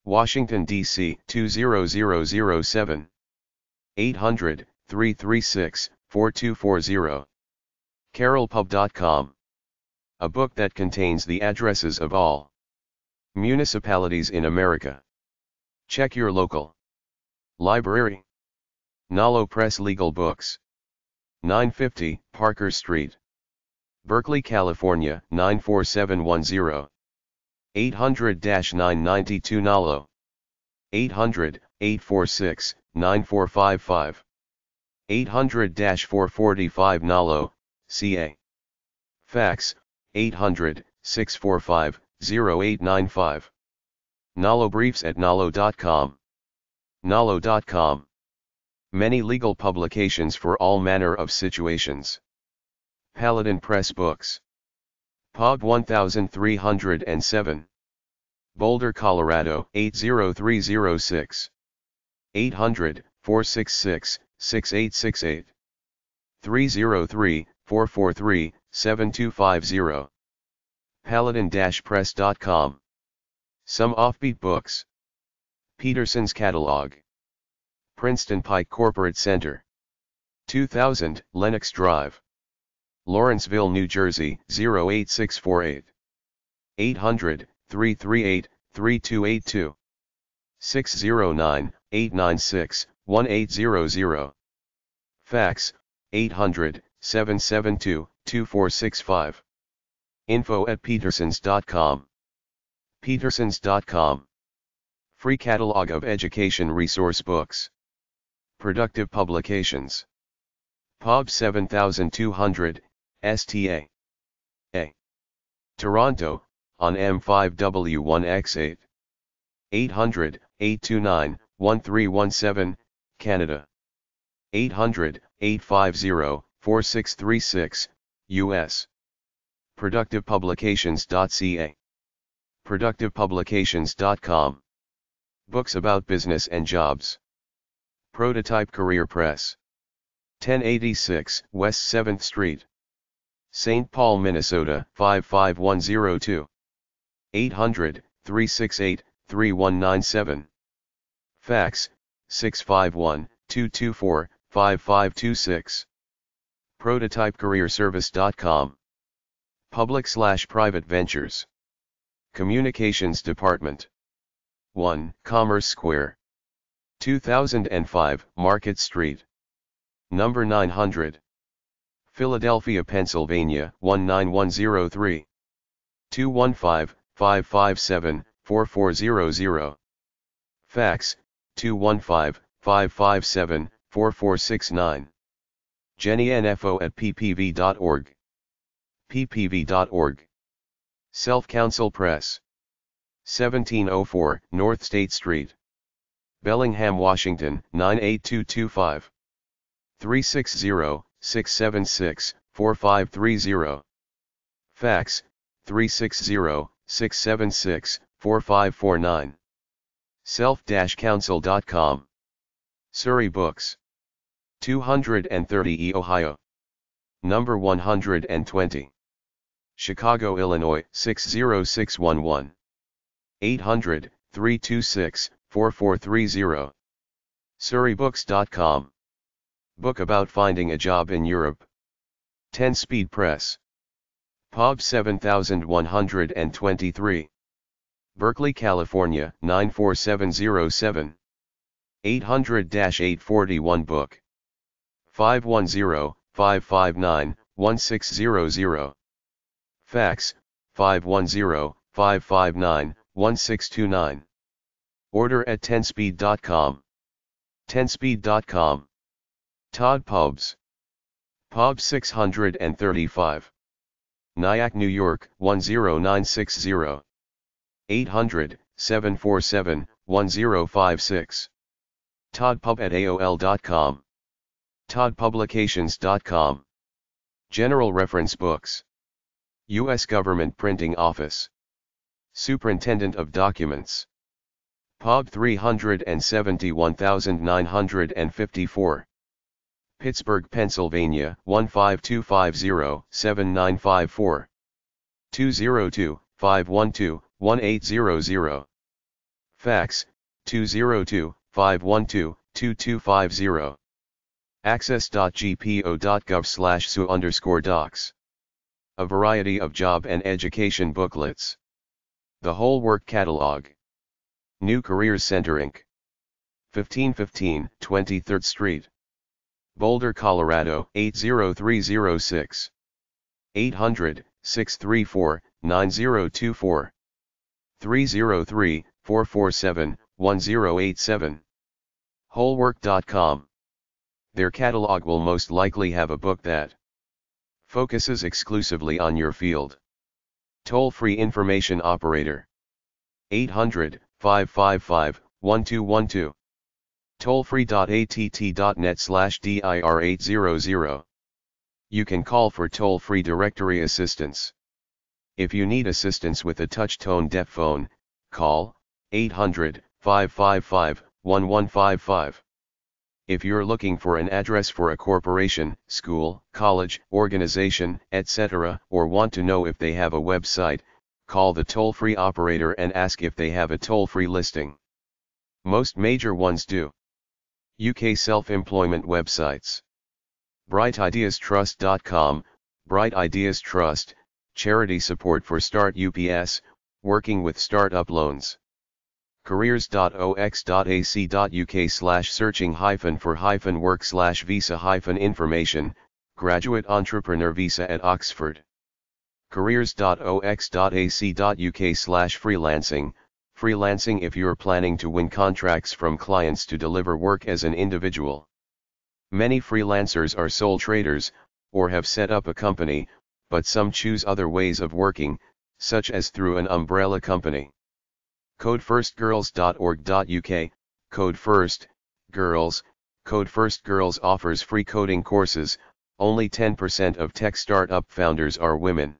Washington, D.C. 20007. 800 336 4240. CarrollPub.com. A book that contains the addresses of all municipalities in America. Check your local library. Nolo Press Legal Books. 950 Parker Street. Berkeley, California 94710. 800-992 Nolo. 800-846-9455. 800-445 Nolo, CA. Fax, 800-645-0895. Nolo Briefs at nolo.com. Nolo.com. Many legal publications for all manner of situations. Paladin Press Books. POG 1307. Boulder, Colorado 80306. 800 466 6868. 303 443 7250. Paladin-press.com. Some offbeat books. Peterson's Catalog. Princeton Pike Corporate Center. 2000 Lenox Drive. Lawrenceville, New Jersey 08648. 800 338 3282. 609 896 1800. Fax 800 772 2465. Info at petersons.com. Petersons.com. Free catalog of education resource books. Productive publications. POB 7200, STA. A. Toronto, on M5W1X8. 800 829 1317, Canada. 800 850 4636, US. ProductivePublications.ca. ProductivePublications.com. Books about business and jobs. Prototype Career Press. 1086 West 7th Street. St. Paul, Minnesota 55102. 800 368 3197. Fax 651 224 5526. PrototypeCareerService.com. Public slash private ventures. Communications Department. 1. Commerce Square. 2005 Market Street. Number 900. Philadelphia, Pennsylvania 19103. 215 557 4400. Fax 215 557 4469. Jenny NFO at ppv.org. ppv.org. Self Counsel Press. 1704 North State Street. Bellingham, Washington 98225. 360 676 4530. Fax 360 676 4549. Self-counsel.com. Surrey Books. 230 E Ohio. Number 120. Chicago, Illinois 60611. 800 326 4430. SurreyBooks.com. Book about finding a job in Europe. 10 Speed Press. POB 7123. Berkeley, California 94707. 800-841 book. 510-559-1600. Fax, 510-559-1629. Order at 10speed.com. 10speed.com. Todd Pubs. Pub 635. Nyack, New York 10960. 800 747 1056. Toddpub at AOL.com. Toddpublications.com. General Reference Books. U.S. Government Printing Office. Superintendent of Documents. POB 371954. Pittsburgh, Pennsylvania 15250-7954. 202-512-1800. Fax 202-512-2250. access.gpo.gov slash su underscore docs. A variety of job and education booklets. The whole work catalog. New Careers Center Inc. 1515 23rd Street. Boulder, Colorado 80306. 800 634 9024. 303 447 1087. Wholework.com. Their catalog will most likely have a book that focuses exclusively on your field. Toll free information operator 800 555 1212. Tollfree.att.net slash DIR800. You can call for toll free directory assistance. If you need assistance with a touch tone deaf phone, call 800 555 1155. If you're looking for an address for a corporation, school, college, organization, etc., or want to know if they have a website, call the toll free operator and ask if they have a toll free listing. Most major ones do. UK self employment websites BrightIdeasTrust.com, Bright Ideas Trust, charity support for Start UPS, working with startup loans. careers.ox.ac.uk slash searching hyphen for hyphen work slash visa hyphen information, graduate entrepreneur visa at Oxford. careers.ox.ac.uk slash freelancing, freelancing if you're planning to win contracts from clients to deliver work as an individual. Many freelancers are sole traders, or have set up a company, but some choose other ways of working, such as through an umbrella company. CodeFirstGirls.org.uk, Code First, Girls, Code First Girls offers free coding courses, only 10% of tech startup founders are women.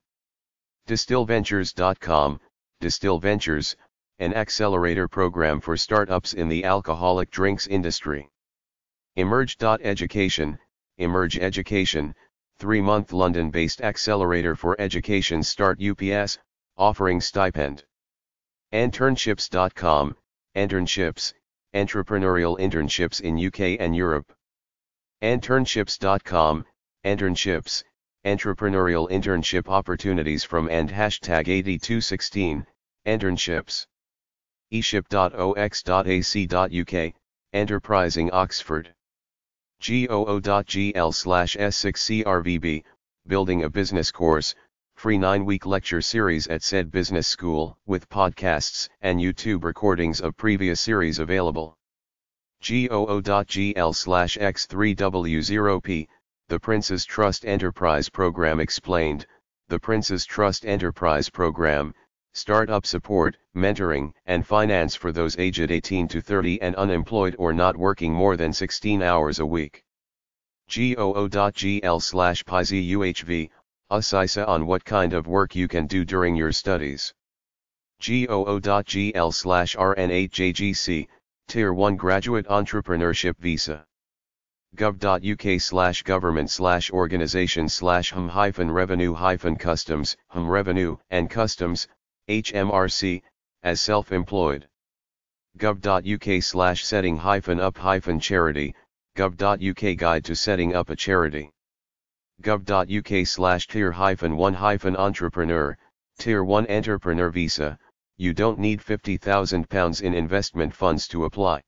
DistillVentures.com, Distill Ventures, an accelerator program for startups in the alcoholic drinks industry. Emerge.education, Emerge Education, three-month London-based accelerator for education start UPS, offering stipend. Internships.com, Internships, entrepreneurial internships in UK and Europe. Internships.com, Internships, entrepreneurial internship opportunities from and hashtag 8216, internships. eship.ox.ac.uk, enterprising Oxford goo.gl slash s6crvb, Building a Business Course, free 9-week lecture series at said business school, with podcasts and YouTube recordings of previous series available. goo.gl slash x3w0p, The Prince's Trust Enterprise Program explained, the Prince's Trust Enterprise Program, startup support, mentoring, and finance for those aged 18 to 30 and unemployed or not working more than 16 hours a week. goo.gl slash PyZUHV, ASISA on what kind of work you can do during your studies. goo.gl slash RN8JGC, Tier 1 Graduate Entrepreneurship Visa. gov.uk slash government slash organization slash hum hyphen revenue hyphen customs, hum revenue and customs, HMRC, as self-employed. gov.uk slash setting hyphen up hyphen charity, gov.uk guide to setting up a charity. gov.uk slash tier hyphen 1 hyphen entrepreneur, tier 1 entrepreneur visa, you don't need £50,000 in investment funds to apply.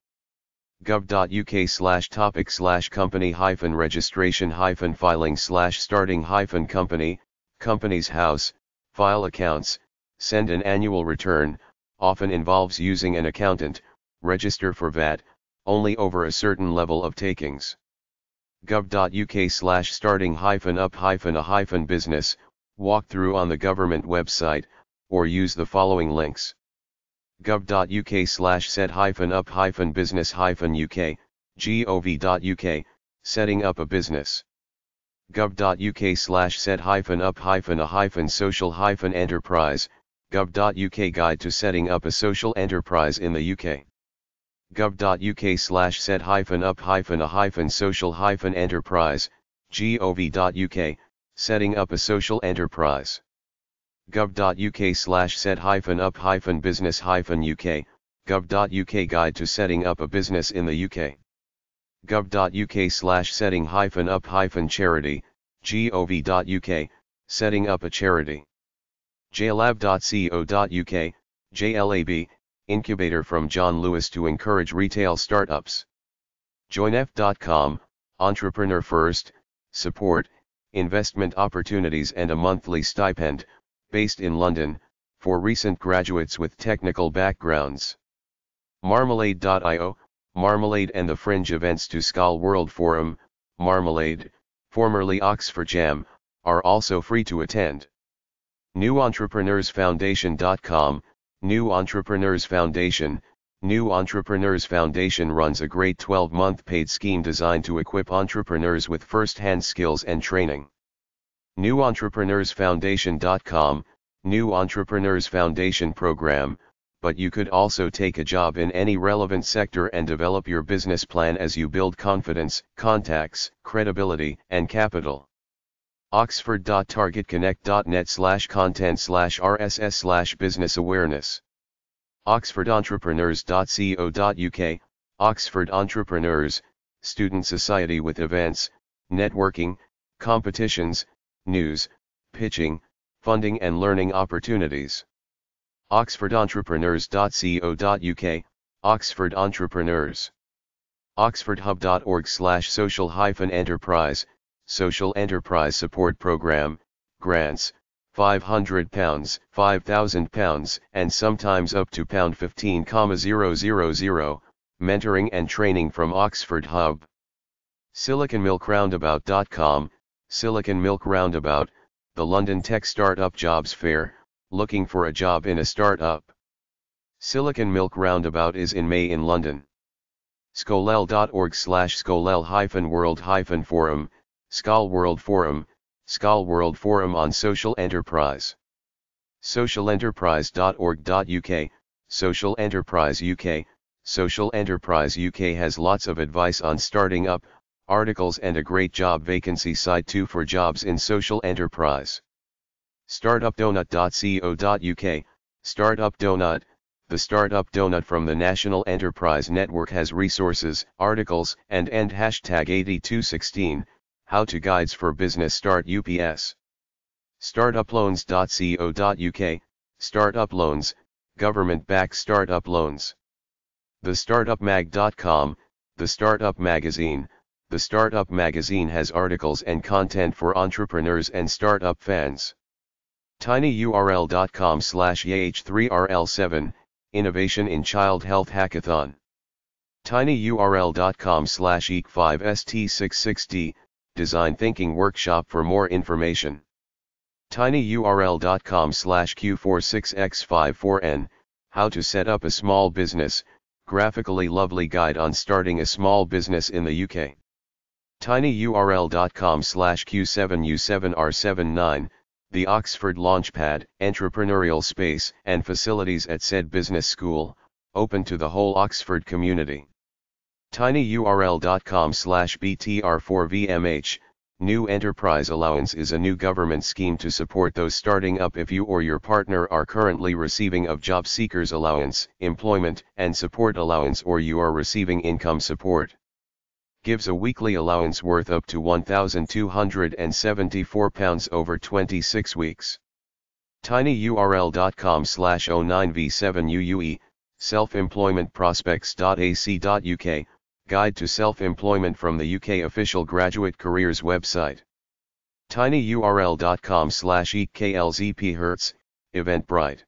gov.uk slash topic slash company hyphen registration hyphen filing slash starting hyphen company, company's house, file accounts, Send an annual return, often involves using an accountant, register for VAT, only over a certain level of takings. gov.uk slash starting hyphen up hyphen a hyphen business, walk through on the government website, or use the following links. gov.uk slash set hyphen up hyphen business hyphen UK, gov.uk, setting up a business gov.uk slash set hyphen up hyphen a hyphen social hyphen enterprise, gov.uk guide to setting up a social enterprise in the UK. gov.uk slash set hyphen up hyphen a hyphen social hyphen enterprise, gov.uk, setting up a social enterprise. gov.uk slash set hyphen up hyphen business hyphen UK, gov.uk guide to setting up a business in the UK. gov.uk slash setting hyphen up hyphen charity, gov.uk, setting up a charity jlab.co.uk, JLAB, incubator from John Lewis to encourage retail startups. JoinF.com, entrepreneur first, support, investment opportunities and a monthly stipend, based in London, for recent graduates with technical backgrounds. Marmalade.io, Marmalade and the Fringe events to Skoll World Forum, Marmalade, formerly Oxford Jam, are also free to attend. NewEntrepreneursFoundation.com, New Entrepreneurs Foundation, New Entrepreneurs Foundation runs a great 12-month paid scheme designed to equip entrepreneurs with first-hand skills and training. NewEntrepreneursFoundation.com, New Entrepreneurs Foundation program, but you could also take a job in any relevant sector and develop your business plan as you build confidence, contacts, credibility, and capital. Oxford.targetconnect.net slash content slash RSS slash business awareness. OxfordEntrepreneurs.co.uk, Oxford Entrepreneurs, Student Society with events, networking, competitions, news, pitching, funding and learning opportunities. OxfordEntrepreneurs.co.uk, Oxford Entrepreneurs. OxfordHub.org slash social hyphen enterprise, social enterprise support program, grants, £500, £5,000 and sometimes up to £15,000, mentoring and training from Oxford Hub. SiliconMilkRoundabout.com, Silicon Milk Roundabout, the London Tech Startup Jobs Fair, looking for a job in a startup. Silicon Milk Roundabout is in May in London. Skolel.org slash skolel hyphen world forum, Skoll World Forum, Skoll World Forum on Social Enterprise. Socialenterprise.org.uk, Social Enterprise UK, Social Enterprise UK has lots of advice on starting up, articles and a great job vacancy site too for jobs in social enterprise. Startupdonut.co.uk, Startup Donut, the Startup Donut from the National Enterprise Network has resources, articles, and end hashtag 8216, how to guides for business start UPS. Startuploans.co.uk, Startup Loans, government-backed startup loans. The TheStartupMag.com, the Startup Magazine, the Startup Magazine has articles and content for entrepreneurs and startup fans. Tinyurl.com slash yh3rl7, Innovation in Child Health Hackathon. tinyurl.com slash eek5st66d, Design Thinking Workshop for more information. tinyurl.com slash q46x54n, How to set up a small business, graphically lovely guide on starting a small business in the UK. tinyurl.com slash q7u7r79, the Oxford Launchpad, entrepreneurial space and facilities at said business school, open to the whole Oxford community. tinyurl.com slash btr4vmh, New Enterprise Allowance is a new government scheme to support those starting up if you or your partner are currently receiving of job seekers allowance, employment and support allowance or you are receiving income support. Gives a weekly allowance worth up to £1,274 over 26 weeks. tinyurl.com slash 09v7uue, self-employment-prospects.ac.uk, Guide to Self-Employment from the UK official graduate careers website. tinyurl.com slash eklzphertz, Eventbrite.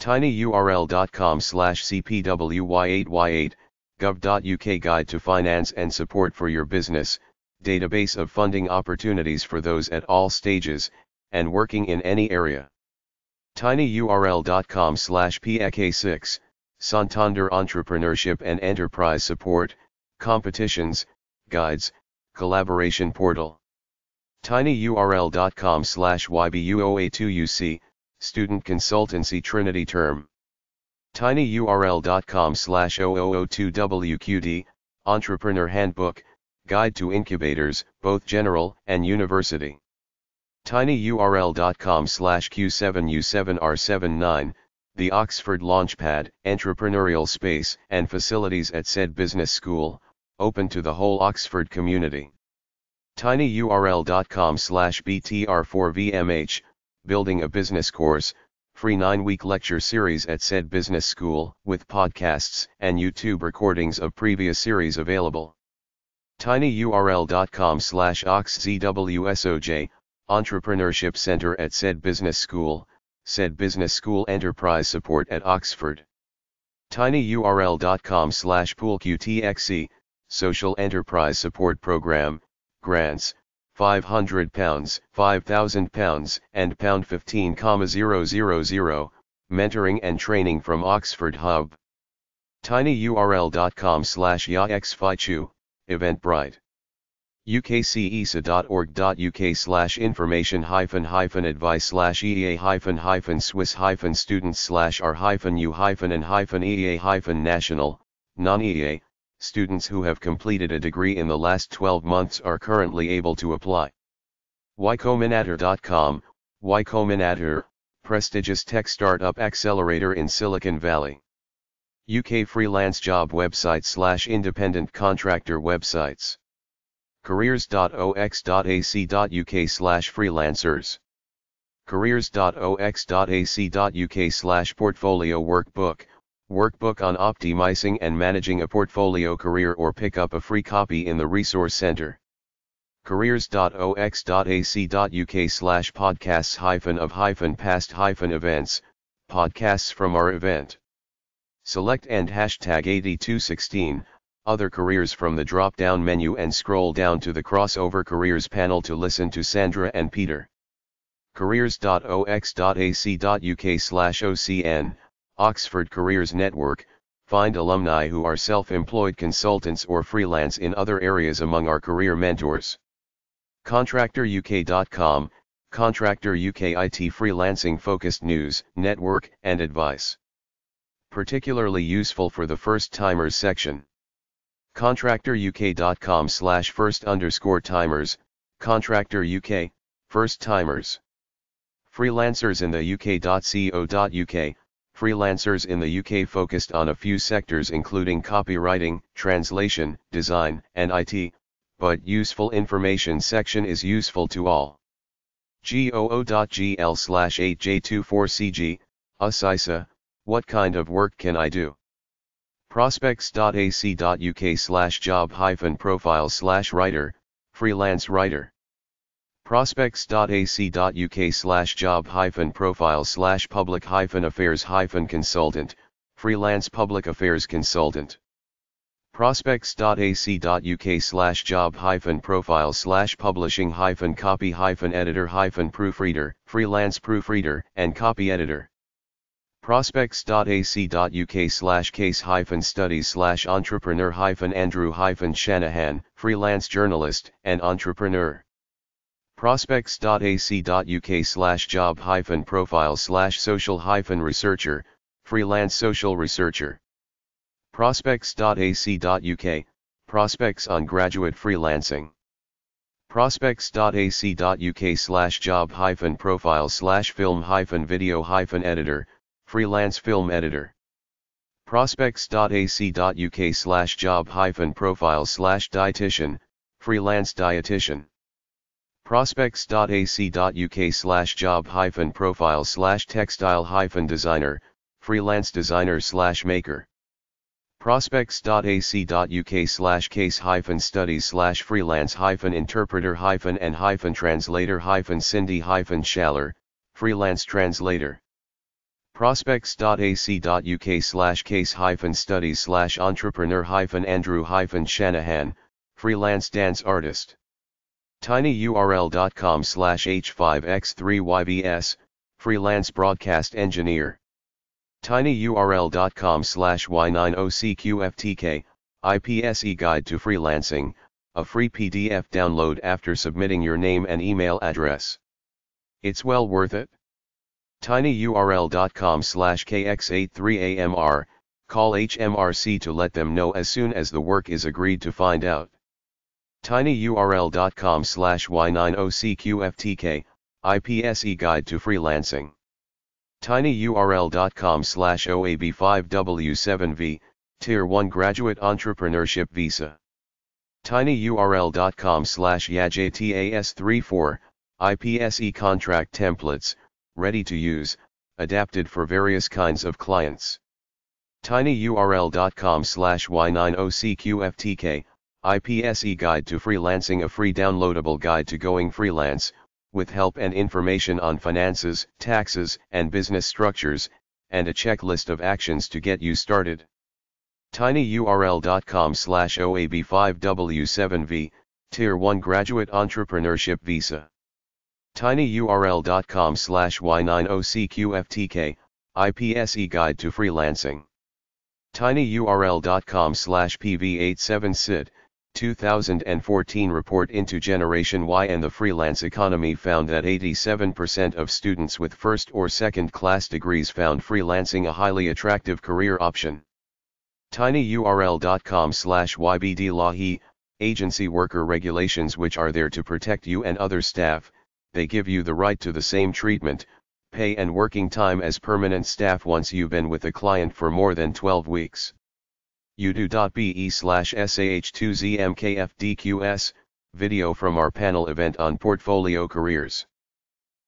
tinyurl.com slash cpwy8y8, gov.uk Guide to Finance and Support for Your Business, database of funding opportunities for those at all stages, and working in any area. tinyurl.com slash PEK6, Santander Entrepreneurship and Enterprise Support, Competitions, Guides, Collaboration Portal. tinyurl.com slash YBUOA2UC, Student Consultancy Trinity Term tinyurl.com slash 0002WQD, Entrepreneur Handbook, Guide to Incubators, both general and university. tinyurl.com slash Q7U7R79, the Oxford Launchpad, entrepreneurial space and facilities at said business school, open to the whole Oxford community. tinyurl.com slash BTR4VMH, building a business course, free 9-week lecture series at said business school, with podcasts and YouTube recordings of previous series available. tinyurl.com slash oxzwsoj, Entrepreneurship Center at said business school, said business school enterprise support at Oxford. tinyurl.com slash poolqtxc, social enterprise support program, grants, 500 pounds, 5000 pounds, and pound 15,000, mentoring and training from Oxford Hub. tinyurl.com slash yaxfichu, Eventbrite. ukcesa.org.uk slash information hyphen hyphen advice slash ea hyphen hyphen swiss hyphen students slash r hyphen u hyphen and hyphen ea hyphen national, non-EA, students who have completed a degree in the last 12 months are currently able to apply. YCombinator.com, YCombinator, prestigious tech startup accelerator in Silicon Valley. UK freelance job website slash independent contractor websites. careers.ox.ac.uk slash freelancers. careers.ox.ac.uk slash portfolio workbook, Workbook on optimizing and managing a portfolio career or pick up a free copy in the Resource Center. careers.ox.ac.uk slash podcasts hyphen of hyphen past hyphen events, podcasts from our event. Select and hashtag 8216, other careers from the drop down menu and scroll down to the crossover careers panel to listen to Sandra and Peter. careers.ox.ac.uk slash OCN, Oxford Careers Network, find alumni who are self-employed consultants or freelance in other areas among our career mentors. ContractorUK.com, Contractor UK IT freelancing focused news, network, and advice. Particularly useful for the first timers section. ContractorUK.com slash first underscore timers, Contractor UK, first timers. Freelancers in the UK.co.uk, freelancers in the UK focused on a few sectors including copywriting, translation, design, and IT, but useful information section is useful to all. goo.gl slash 8j24cg, Asisa, what kind of work can I do? prospects.ac.uk slash job hyphen profile slash writer, freelance writer prospects.ac.uk slash job hyphen profile slash public hyphen affairs hyphen consultant, freelance public affairs consultant. prospects.ac.uk slash job hyphen profile slash publishing hyphen copy hyphen editor hyphen proofreader, freelance proofreader, and copy editor. prospects.ac.uk slash case hyphen studies slash entrepreneur hyphen Andrew hyphen Shanahan, freelance journalist and entrepreneur prospects.ac.uk slash job hyphen profile slash social hyphen researcher, freelance social researcher. prospects.ac.uk, prospects on graduate freelancing. prospects.ac.uk slash job hyphen profile slash film hyphen video hyphen editor, freelance film editor. prospects.ac.uk slash job hyphen profile slash dietitian, freelance dietitian prospects.ac.uk slash job hyphen profile slash textile hyphen designer, freelance designer slash maker. prospects.ac.uk slash case hyphen studies slash freelance hyphen interpreter hyphen and hyphen translator hyphen Cindy hyphen Schaller, freelance translator. prospects.ac.uk slash case hyphen studies slash entrepreneur hyphen Andrew hyphen Shanahan, freelance dance artist tinyurl.com slash h5x3yvs, freelance broadcast engineer. tinyurl.com slash y90cqftk, IPSE guide to freelancing, a free PDF download after submitting your name and email address. It's well worth it. tinyurl.com slash kx83amr, call HMRC to let them know as soon as the work is agreed to find out tinyurl.com slash y90cqftk, IPSE Guide to Freelancing. tinyurl.com slash OAB5W7V, Tier 1 Graduate Entrepreneurship Visa. tinyurl.com slash YAJTAS34, IPSE Contract Templates, ready to use, adapted for various kinds of clients. tinyurl.com slash y90cqftk, IPSE Guide to Freelancing a free downloadable guide to going freelance, with help and information on finances, taxes, and business structures, and a checklist of actions to get you started. tinyurl.com slash OAB5W7V, Tier 1 Graduate Entrepreneurship Visa. tinyurl.com slash Y90CQFTK, IPSE Guide to Freelancing. tinyurl.com slash PV87SID, 2014 report into Generation Y and the freelance economy found that 87% of students with first or second class degrees found freelancing a highly attractive career option. tinyurl.com slash ybdlahi, agency worker regulations which are there to protect you and other staff, they give you the right to the same treatment, pay and working time as permanent staff once you've been with a client for more than 12 weeks youtu.be slash SAH2ZMKFDQS, video from our panel event on portfolio careers.